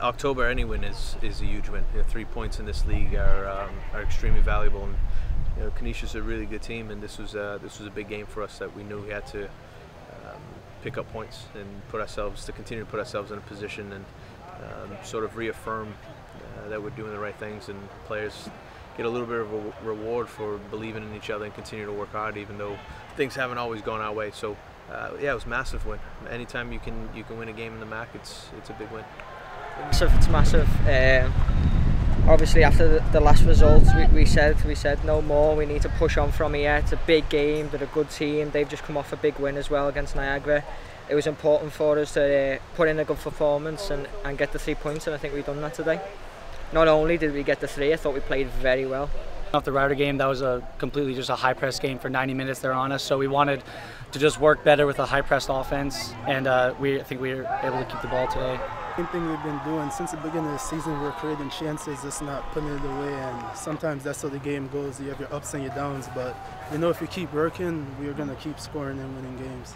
October, any win is, is a huge win. You know, three points in this league are, um, are extremely valuable. And, you know, Canisius is a really good team, and this was this was a big game for us that we knew we had to um, pick up points and put ourselves to continue to put ourselves in a position and um, sort of reaffirm uh, that we're doing the right things and players get a little bit of a reward for believing in each other and continue to work hard even though things haven't always gone our way. So uh, yeah, it was a massive win. Anytime you can you can win a game in the MAAC, it's it's a big win. Massive, it's massive. Um, obviously, after the, the last results, we, we, said we said no more. We need to push on from here. It's a big game. They're a good team. They've just come off a big win as well against Niagara. It was important for us to uh, put in a good performance and, and get the three points, and I think we've done that today. Not only did we get the three, I thought we played very well. Off the Rider game, that was a completely just a high press game for 90 minutes there on us. So we wanted to just work better with a high press offense, and uh, we I think we were able to keep the ball today. Same thing we've been doing since the beginning of the season. We're creating chances, just not putting it away. And sometimes that's how the game goes. You have your ups and your downs, but you know if we keep working, we're gonna keep scoring and winning games.